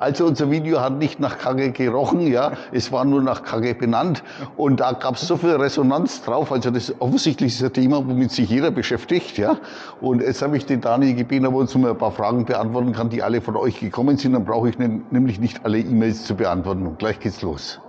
Also unser Video hat nicht nach Kacke gerochen, ja, es war nur nach Kacke benannt und da gab es so viel Resonanz drauf. Also das offensichtlich ist ein Thema, womit sich jeder beschäftigt, ja. Und jetzt habe ich den Daniel gebeten, ob er uns mal ein paar Fragen beantworten kann, die alle von euch gekommen sind. Dann brauche ich nämlich nicht alle E-Mails zu beantworten. Und gleich geht's los.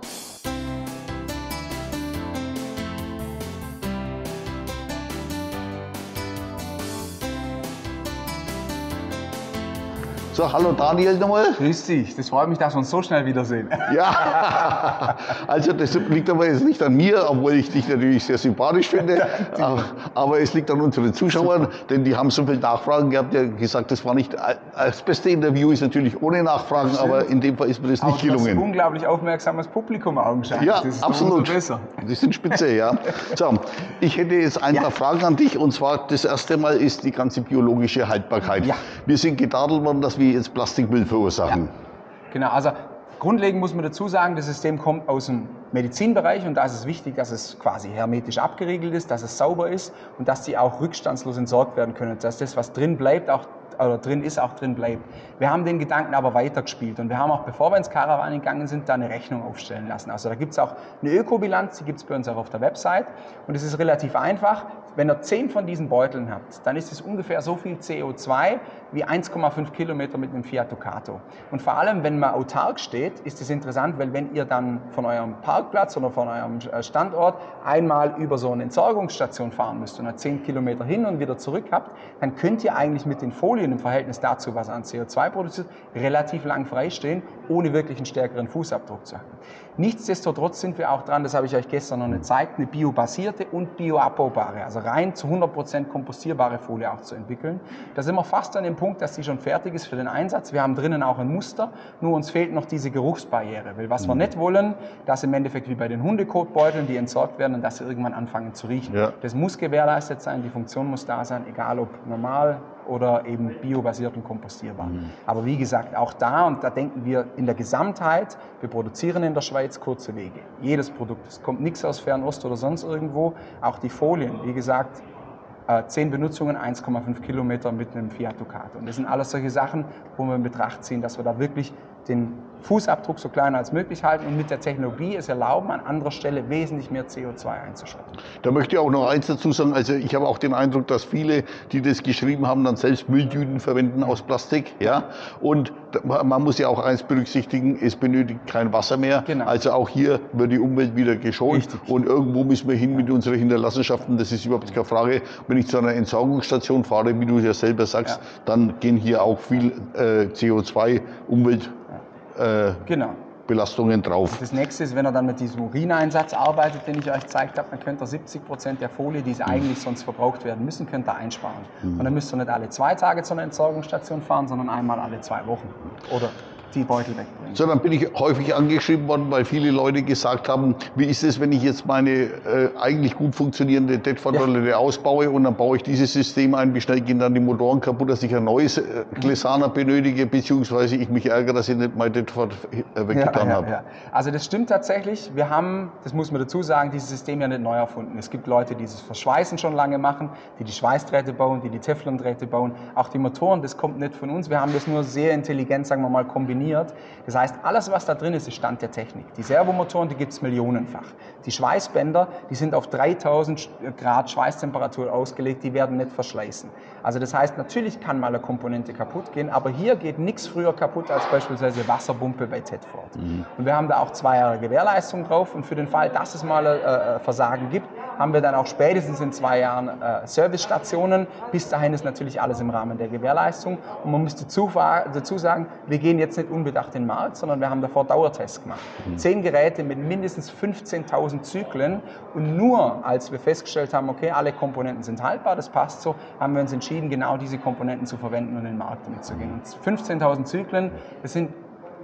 So, hallo Daniel nochmal. Grüß dich, das freut mich, dass wir uns so schnell wiedersehen. Ja, also das liegt aber jetzt nicht an mir, obwohl ich dich natürlich sehr sympathisch finde. Aber, aber es liegt an unseren Zuschauern, denn die haben so viele Nachfragen gehabt. Ja gesagt, das war nicht das beste Interview ist natürlich ohne Nachfragen, aber in dem Fall ist mir das nicht gelungen. Das unglaublich aufmerksames Publikum augenscheinlich. Ja, absolut. Besser. Die sind spitze, ja. So, ich hätte jetzt ein ja. paar Fragen an dich und zwar das erste Mal ist die ganze biologische Haltbarkeit. Ja. Wir sind getadelt worden, dass wir jetzt Plastikmüll verursachen. Ja. Genau, also grundlegend muss man dazu sagen, das System kommt aus dem Medizinbereich und da ist es wichtig, dass es quasi hermetisch abgeriegelt ist, dass es sauber ist und dass die auch rückstandslos entsorgt werden können. Dass das, was drin bleibt, auch oder drin ist, auch drin bleibt. Wir haben den Gedanken aber weitergespielt und wir haben auch, bevor wir ins Caravan gegangen sind, da eine Rechnung aufstellen lassen. Also da gibt es auch eine Ökobilanz, die gibt es bei uns auch auf der Website und es ist relativ einfach. Wenn ihr zehn von diesen Beuteln habt, dann ist es ungefähr so viel CO2 wie 1,5 Kilometer mit einem Fiat Ducato. Und vor allem, wenn man autark steht, ist es interessant, weil wenn ihr dann von eurem Parkplatz oder von eurem äh, Standort einmal über so eine Entsorgungsstation fahren müsst und dann 10 Kilometer hin und wieder zurück habt, dann könnt ihr eigentlich mit den Folien im Verhältnis dazu, was an CO2 produziert, relativ lang freistehen, ohne wirklich einen stärkeren Fußabdruck zu haben. Nichtsdestotrotz sind wir auch dran, das habe ich euch gestern noch nicht gezeigt, eine biobasierte und bioabbaubare, also rein zu 100% kompostierbare Folie auch zu entwickeln. Da sind wir fast an dem Punkt, dass sie schon fertig ist für den Einsatz. Wir haben drinnen auch ein Muster, nur uns fehlt noch diese Geruchsbarriere. Weil was mhm. wir nicht wollen, dass im Endeffekt wie bei den Hundekotbeuteln, die entsorgt werden und dass sie irgendwann anfangen zu riechen. Ja. Das muss gewährleistet sein, die Funktion muss da sein, egal ob normal oder eben biobasiert und kompostierbar. Mhm. Aber wie gesagt, auch da, und da denken wir in der Gesamtheit, wir produzieren in der Schweiz kurze Wege. Jedes Produkt, es kommt nichts aus Fernost oder sonst irgendwo. Auch die Folien, wie gesagt, 10 äh, Benutzungen, 1,5 Kilometer mit einem Fiat Ducato. Und das sind alles solche Sachen, wo wir in Betracht ziehen, dass wir da wirklich den Fußabdruck so klein als möglich halten und mit der Technologie es erlauben, an anderer Stelle wesentlich mehr CO2 einzuschalten. Da möchte ich auch noch eins dazu sagen. Also ich habe auch den Eindruck, dass viele, die das geschrieben haben, dann selbst Mülltüten verwenden aus Plastik. Ja? Und man muss ja auch eins berücksichtigen, es benötigt kein Wasser mehr. Genau. Also auch hier wird die Umwelt wieder geschont. Richtig. Und irgendwo müssen wir hin mit unseren Hinterlassenschaften. Das ist überhaupt keine Frage. Wenn ich zu einer Entsorgungsstation fahre, wie du ja selber sagst, ja. dann gehen hier auch viel äh, CO2, Umwelt äh, genau. Belastungen drauf. Das nächste ist, wenn er dann mit diesem Urineinsatz arbeitet, den ich euch gezeigt habe, dann könnt ihr 70 Prozent der Folie, die mhm. eigentlich sonst verbraucht werden müssen, könnt ihr einsparen. Mhm. Und dann müsst ihr nicht alle zwei Tage zu einer Entsorgungsstation fahren, sondern einmal alle zwei Wochen. Oder die Beutel wegbringen. So, dann bin ich häufig angeschrieben worden, weil viele Leute gesagt haben, wie ist es, wenn ich jetzt meine äh, eigentlich gut funktionierende DET-Kontrolle ja. ausbaue und dann baue ich dieses System ein, wie schnell gehen dann die Motoren kaputt, dass ich ein neues äh, Glesana benötige, beziehungsweise ich mich ärgere, dass ich nicht mein DET äh, weggetan ja, ja, habe. Also das stimmt tatsächlich. Wir haben, das muss man dazu sagen, dieses System ja nicht neu erfunden. Es gibt Leute, die das Verschweißen schon lange machen, die die Schweißdrähte bauen, die die Teflondrähte bauen. Auch die Motoren, das kommt nicht von uns. Wir haben das nur sehr intelligent, sagen wir mal, kombiniert kombiniert. Das heißt, alles, was da drin ist, ist Stand der Technik. Die Servomotoren, die gibt es millionenfach. Die Schweißbänder, die sind auf 3000 Grad Schweißtemperatur ausgelegt, die werden nicht verschleißen. Also das heißt, natürlich kann mal eine Komponente kaputt gehen, aber hier geht nichts früher kaputt als beispielsweise Wasserpumpe bei Tedford. Mhm. Und wir haben da auch zwei Jahre Gewährleistung drauf und für den Fall, dass es mal äh, äh Versagen gibt, haben wir dann auch spätestens in zwei Jahren äh, Servicestationen. Bis dahin ist natürlich alles im Rahmen der Gewährleistung. Und man muss dazu, dazu sagen, wir gehen jetzt nicht unbedacht in den Markt, sondern wir haben davor Dauertests gemacht. Mhm. Zehn Geräte mit mindestens 15.000 Zyklen. Und nur als wir festgestellt haben, okay, alle Komponenten sind haltbar, das passt so, haben wir uns entschieden, genau diese Komponenten zu verwenden und in den Markt damit zu gehen. 15.000 Zyklen, das sind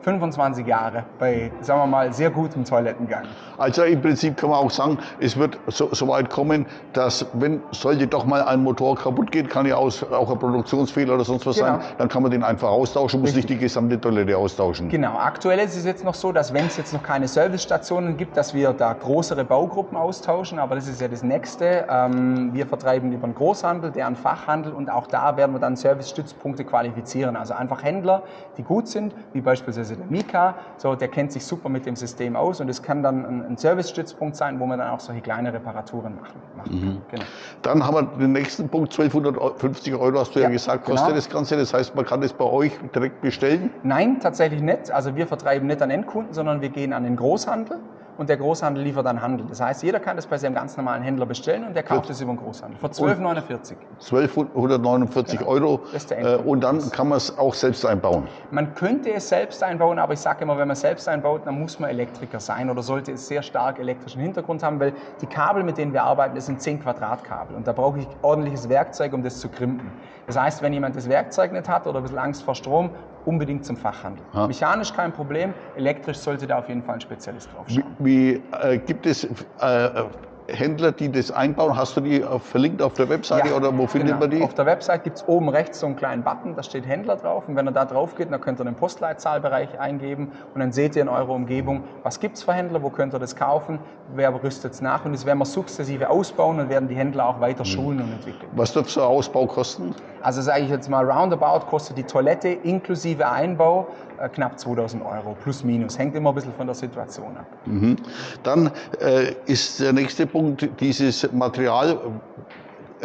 25 Jahre bei, sagen wir mal, sehr gutem Toilettengang. Also im Prinzip kann man auch sagen, es wird so, so weit kommen, dass wenn sollte doch mal ein Motor kaputt gehen, kann ja aus, auch ein Produktionsfehler oder sonst was Genau. sein, dann kann man den einfach austauschen, muss nicht die gesamte Toilette austauschen. Genau, aktuell ist es jetzt noch so, dass wenn es jetzt noch keine Servicestationen gibt, dass wir da größere Baugruppen austauschen, aber das ist ja das Nächste. Ähm, wir vertreiben über den Großhandel, deren Fachhandel und auch da werden wir dann Servicestützpunkte qualifizieren. Also einfach Händler, die gut sind, wie beispielsweise der Mika, so, der kennt sich super mit dem System aus und es kann dann ein, ein Servicestützpunkt sein, wo man dann auch solche kleine Reparaturen machen, machen kann. Genau. Dann haben wir den nächsten Punkt, 1250 Euro hast du ja, Ja, gesagt, kostet genau. das Ganze. Das heißt, man kann das bei euch direkt bestellen. Nein, tatsächlich nicht. Also wir vertreiben nicht an Endkunden, sondern wir gehen an den Großhandel und der Großhandel liefert an Handel. Das heißt, jeder kann das bei seinem ganz normalen Händler bestellen und der kauft es über den Großhandel. Für 12,49. 1249 Genau. Euro. Das ist der Äh, Endpunkt. und dann kann man es auch selbst einbauen. Man könnte es selbst einbauen, aber ich sage immer, wenn man selbst einbaut, dann muss man Elektriker sein oder sollte es sehr stark elektrischen Hintergrund haben, weil die Kabel, mit denen wir arbeiten, das sind 10 Quadratkabel und da brauche ich ordentliches Werkzeug, um das zu krimpen. Das heißt, wenn jemand das Werkzeug nicht hat oder ein bisschen Angst vor Strom, unbedingt zum Fachhandel. Ja. Mechanisch kein Problem, elektrisch sollte da auf jeden Fall ein Spezialist drauf Wie, schauen. wie äh, gibt es äh, äh, Händler, die das einbauen? Hast du die verlinkt auf der Webseite Ja, oder wo findet genau. man die? Auf der Website gibt es oben rechts so einen kleinen Button, da steht Händler drauf. Und wenn ihr da drauf geht, dann könnt ihr den Postleitzahlbereich eingeben und dann seht ihr in eurer Umgebung, was gibt es für Händler, wo könnt ihr das kaufen, wer rüstet es nach. Und das werden wir sukzessive ausbauen und werden die Händler auch weiter schulen und entwickeln. Was dürfte so ein Ausbau kosten? Also sage ich jetzt mal, roundabout kostet die Toilette inklusive Einbau äh, knapp 2000 Euro, plus minus. Hängt immer ein bisschen von der Situation ab. Mhm. Dann äh, ist der nächste Punkt dieses Material.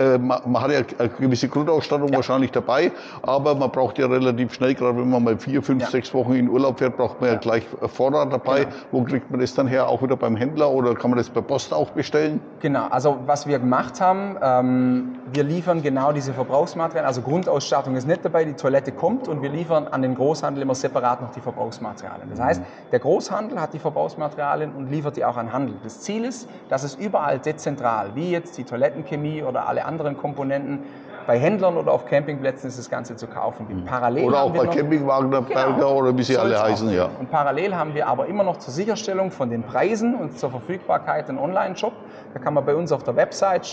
Äh, man, man hat ja eine gewisse Grundausstattung Ja. wahrscheinlich dabei, aber man braucht ja relativ schnell, gerade wenn man mal vier, fünf, Ja. sechs Wochen in Urlaub fährt, braucht man ja, gleich Vorrat dabei. Genau. Wo kriegt man das dann her? Auch wieder beim Händler oder kann man das per Post auch bestellen? Genau, also was wir gemacht haben, ähm, wir liefern genau diese Verbrauchsmaterialien, also Grundausstattung ist nicht dabei, die Toilette kommt und wir liefern an den Großhandel immer separat noch die Verbrauchsmaterialien. Das heißt, der Großhandel hat die Verbrauchsmaterialien und liefert die auch an Handel. Das Ziel ist, dass es überall dezentral, wie jetzt die Toilettenchemie oder alle anderen Komponenten, bei Händlern oder auf Campingplätzen ist das Ganze zu kaufen gibt. Parallel Oder auch haben wir bei noch- Campingwagen, der Berger Genau. oder wie sie alle heißen, ja. Und parallel haben wir aber immer noch zur Sicherstellung von den Preisen und zur Verfügbarkeit einen Online-Shop. Da kann man bei uns auf der Website,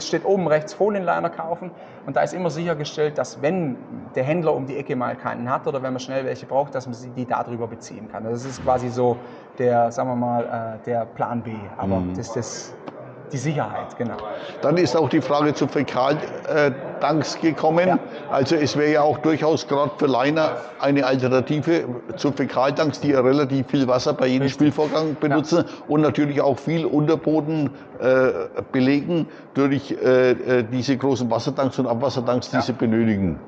steht, oben rechts Folienliner kaufen. Und da ist immer sichergestellt, dass wenn der Händler um die Ecke mal keinen hat oder wenn man schnell welche braucht, dass man die darüber beziehen kann. Das ist quasi so der, sagen wir mal, äh, der Plan B. Aber Mhm. das ist das, die Sicherheit, genau. Dann ist auch die Frage zu Fäkaltanks gekommen. Ja. Also es wäre ja auch durchaus gerade für Liner eine Alternative zu Fäkaltanks, die ja relativ viel Wasser bei jedem Richtig. Spielvorgang benutzen und natürlich auch viel Unterboden äh, belegen durch äh, äh, diese großen Wassertanks und Abwassertanks, die Ja. sie benötigen.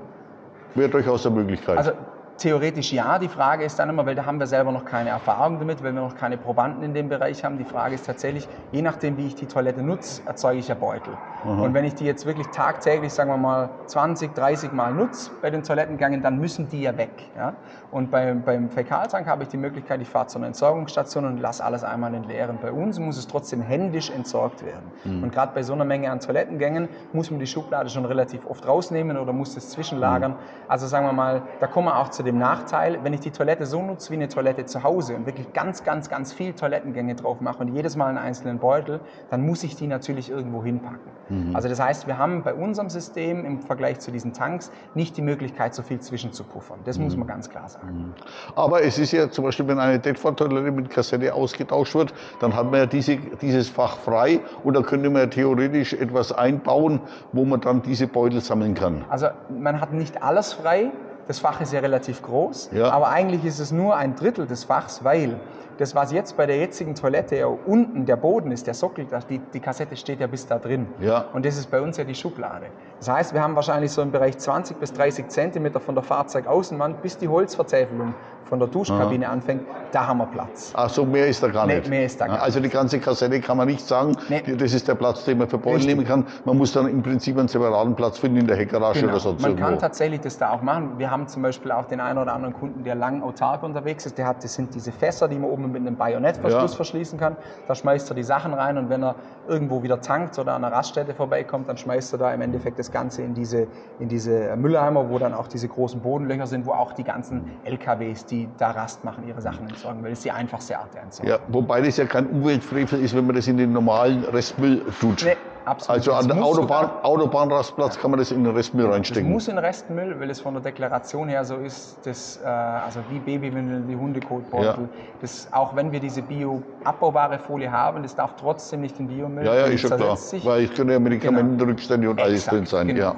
Wäre durchaus eine Möglichkeit. Also theoretisch ja. Die Frage ist dann immer, weil da haben wir selber noch keine Erfahrung damit, weil wir noch keine Probanden in dem Bereich haben. Die Frage ist tatsächlich, je nachdem, wie ich die Toilette nutze, erzeuge ich ja Beutel. Und wenn ich die jetzt wirklich tagtäglich, sagen wir mal, 20, 30 Mal nutze bei den Toilettengängen, dann müssen die ja weg. Ja? Und beim, beim Fäkaltank habe ich die Möglichkeit, ich fahre zu einer Entsorgungsstation und lasse alles einmal entleeren. Bei uns muss es trotzdem händisch entsorgt werden. Und gerade bei so einer Menge an Toilettengängen muss man die Schublade schon relativ oft rausnehmen oder muss es zwischenlagern. Also sagen wir mal, da kommen wir auch zu dem Nachteil, wenn ich die Toilette so nutze wie eine Toilette zu Hause und wirklich ganz, ganz, ganz viel Toilettengänge drauf mache und jedes Mal einen einzelnen Beutel, dann muss ich die natürlich irgendwo hinpacken. Also das heißt, wir haben bei unserem System im Vergleich zu diesen Tanks nicht die Möglichkeit, so viel zwischenzupuffern. Das muss man ganz klar sagen. Aber es ist ja zum Beispiel, wenn eine Deadford-Toilette mit Kassette ausgetauscht wird, dann hat man ja diese, dieses Fach frei und da könnte man ja theoretisch etwas einbauen, wo man dann diese Beutel sammeln kann. Also man hat nicht alles frei. Das Fach ist ja relativ groß, Ja. aber eigentlich ist es nur ein Drittel des Fachs, weil das, was jetzt bei der jetzigen Toilette ja unten der Boden ist, der Sockel, die, die Kassette steht ja bis da drin. Ja. Und das ist bei uns ja die Schublade. Das heißt, wir haben wahrscheinlich so im Bereich 20 bis 30 Zentimeter von der Fahrzeugaußenwand bis die Holzverzählung von der Duschkabine anfängt, da haben wir Platz. Ach so, mehr ist da gar Nee, nicht. mehr ist da gar Also die ganze Kassette kann man nicht sagen, Nee. das ist der Platz, den man für Richtig. nehmen kann. Man muss dann im Prinzip einen separaten Platz finden in der Heckgarage Genau. oder sonst Man irgendwo. kann tatsächlich das da auch machen. Wir haben zum Beispiel auch den einen oder anderen Kunden, der lang autark unterwegs ist. Der hat, das sind diese Fässer, die man oben mit einem Bajonettverschluss Ja. verschließen kann. Da schmeißt er die Sachen rein und wenn er irgendwo wieder tankt oder an einer Raststätte vorbeikommt, dann schmeißt er da im Endeffekt das Ganze in diese, in diese Mülleimer, wo dann auch diese großen Bodenlöcher sind, wo auch die ganzen LKWs, die da Rast machen, ihre Sachen entsorgen, weil das ist die einfachste Art der Entsorgung. Ja, wobei das ja kein Umweltfrevel ist, wenn man das in den normalen Restmüll tut. Nee, absolut. Also an Das der Autobahn, Autobahnrastplatz kann man das in den Restmüll Es reinstecken. muss in Restmüll, weil es von der Deklaration her so ist, dass, äh, also wie Babywindeln, wie Hundekotbeutel, Ja. das, auch wenn wir diese bio-abbaubare Folie haben, das darf trotzdem nicht in Biomüll. Ja, ja, schon klar. zersetzt sich. Weil es können ja Medikamentenrückstände und alles drin sein. genau. Ja.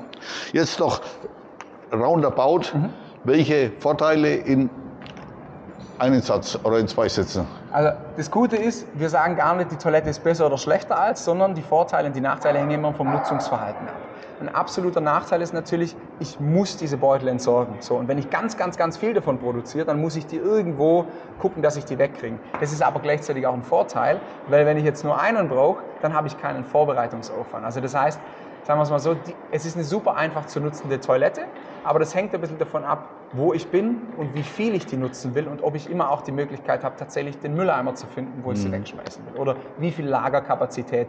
Jetzt noch roundabout, Mhm. welche Vorteile in einen Satz oder in zwei Sätzen? Also das Gute ist, wir sagen gar nicht, die Toilette ist besser oder schlechter als, sondern die Vorteile und die Nachteile hängen immer vom Nutzungsverhalten ab. Ein absoluter Nachteil ist natürlich, ich muss diese Beutel entsorgen. So, und wenn ich ganz, ganz, ganz viel davon produziere, dann muss ich die irgendwo gucken, dass ich die wegkriege. Das ist aber gleichzeitig auch ein Vorteil, weil wenn ich jetzt nur einen brauche, dann habe ich keinen Vorbereitungsaufwand. Also das heißt, sagen wir es mal so, die, es ist eine super einfach zu nutzende Toilette, aber das hängt ein bisschen davon ab, wo ich bin und wie viel ich die nutzen will und ob ich immer auch die Möglichkeit habe, tatsächlich den Mülleimer zu finden, wo ich sie wegschmeißen will. Oder wie viel Lagerkapazität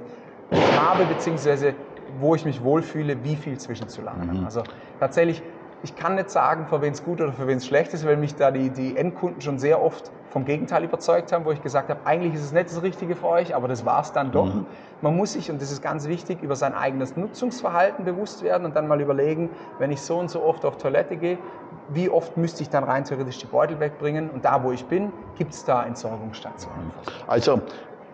ich habe, beziehungsweise wo ich mich wohlfühle, wie viel zwischenzulagern. Also tatsächlich, ich kann nicht sagen, für wen es gut oder für wen es schlecht ist, weil mich da die, die Endkunden schon sehr oft vom Gegenteil überzeugt haben, wo ich gesagt habe, eigentlich ist es nicht das Richtige für euch, aber das war es dann doch. Man muss sich, und das ist ganz wichtig, über sein eigenes Nutzungsverhalten bewusst werden und dann mal überlegen, wenn ich so und so oft auf Toilette gehe, wie oft müsste ich dann rein theoretisch die Beutel wegbringen und da, wo ich bin, gibt es da Entsorgungsstationen. Also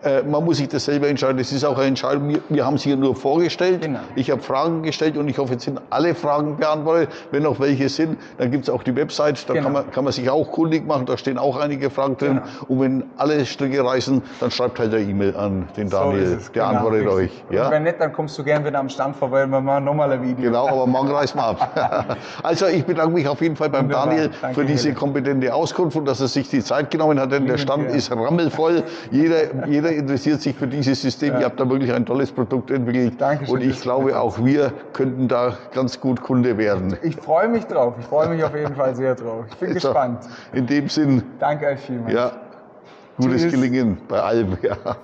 äh, man muss sich das selber entscheiden. Das ist auch eine Entscheidung. Wir, wir haben es hier nur vorgestellt. Genau. Ich habe Fragen gestellt und ich hoffe, jetzt sind alle Fragen beantwortet. Wenn noch welche sind, dann gibt es auch die Website. Da Genau. kann, man, kann man sich auch kundig machen. Da stehen auch einige Fragen drin. Genau. Und wenn alle Stricke reißen, dann schreibt halt der E-Mail an den Daniel. So Der genau, antwortet euch. Und Ja? wenn nicht, dann kommst du gerne wieder am Stand vorbei und wir machen nochmal ein Video. Genau, aber morgen reißen wir ab. also ich bedanke mich auf jeden Fall beim Wunderbar. Daniel Danke, für diese kompetente Auskunft und dass er sich die Zeit genommen hat, denn der Lieben Stand gern. ist rammelvoll. Jeder, jeder interessiert sich für dieses System. Ihr habt da wirklich ein tolles Produkt entwickelt Dankeschön, und ich glaube, auch wir könnten da ganz gut Kunde werden. Ich freue mich drauf. Ich freue mich auf jeden Fall sehr drauf. Ich bin So, gespannt. In dem Sinn, Danke euch vielmals. ja, gutes Tschüss. Gelingen bei allem. Ja.